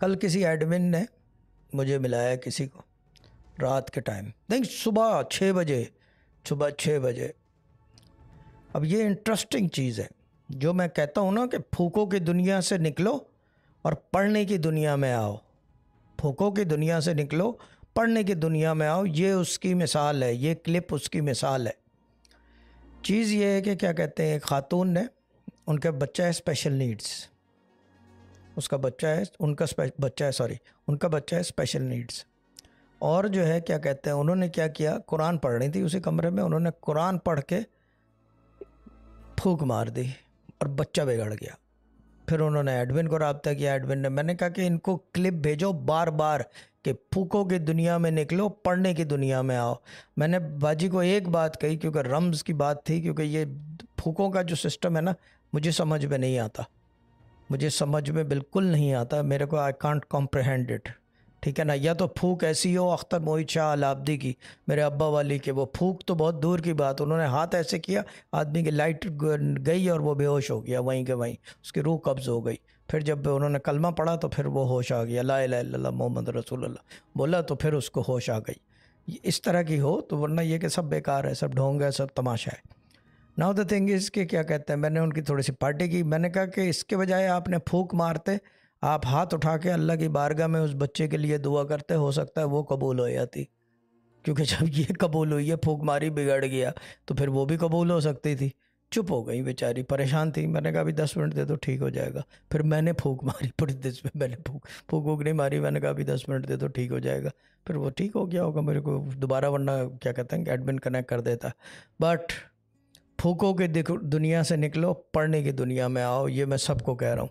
कल किसी एडमिन ने मुझे मिलाया किसी को, रात के टाइम नहीं, सुबह छः बजे, सुबह छः बजे। अब ये इंटरेस्टिंग चीज़ है, जो मैं कहता हूँ ना कि फूकों की दुनिया से निकलो और पढ़ने की दुनिया में आओ। फूकों की दुनिया से निकलो, पढ़ने की दुनिया में आओ, ये उसकी मिसाल है, ये क्लिप उसकी मिसाल है। चीज़ ये है कि क्या कहते हैं खातून ने उनका बच्चा है स्पेशल नीड्स उसका बच्चा है, उनका बच्चा है सॉरी उनका बच्चा है स्पेशल नीड्स और जो है, क्या कहते हैं, उन्होंने क्या किया? कुरान पढ़ रही थी उसी कमरे में, उन्होंने कुरान पढ़ के फूक मार दी और बच्चा बिगड़ गया। फिर उन्होंने एडमिन को रबता किया। एडमिन ने, मैंने कहा कि इनको क्लिप भेजो बार बार कि फूकों की दुनिया में निकलो, पढ़ने की दुनिया में आओ। मैंने बाजी को एक बात कही, क्योंकि रम्ज़ की बात थी, क्योंकि ये फूकों का जो सिस्टम है ना, मुझे समझ में नहीं आता। मुझे समझ में बिल्कुल नहीं आता, मेरे को आई कॉन्ट कॉम्प्रहेंड इट ठीक है ना? या तो फूक ऐसी हो, अख्तर मोहित शाह अलाब्दी की, मेरे अब्बा वाली के, वो फूक तो बहुत दूर की बात, उन्होंने हाथ ऐसे किया, आदमी की लाइट गई और वो बेहोश हो गया, वहीं के वहीं, उसकी रूह कब्ज़ हो गई। फिर जब उन्होंने कलमा पढ़ा तो फिर वो होश आ गया, ला मोहम्मद रसूल बोला तो फिर उसको होश आ गई। इस तरह की हो तो वरना ये कि सब बेकार है, सब ढोंग है, सब तमाशा है। नाउ द थिंग इज़ कि क्या कहते हैं? मैंने उनकी थोड़ी सी पार्टी की। मैंने कहा कि इसके बजाय आपने फूक मारते, आप हाथ उठा के अल्लाह की बारगाह में उस बच्चे के लिए दुआ करते, हो सकता है वो कबूल हो जाती। क्योंकि जब ये कबूल हुई है फूक मारी बिगड़ गया तो फिर वो भी कबूल हो सकती थी। चुप हो गई बेचारी, परेशान थी। मैंने कहा, अभी दस मिनट दे दो, ठीक हो जाएगा। फिर मैंने फूक मारी पूरी दिस में, मैंने फूक फूक वूक नहीं मारी। मैंने कहा, अभी दस मिनट दे दो, ठीक हो जाएगा। फिर वो ठीक हो गया होगा मेरे को। दोबारा वरना क्या कहते हैं एडमिन कनेक्ट कर देता। बट फूकों के दुनिया से निकलो, पढ़ने की दुनिया में आओ, ये मैं सबको कह रहा हूँ।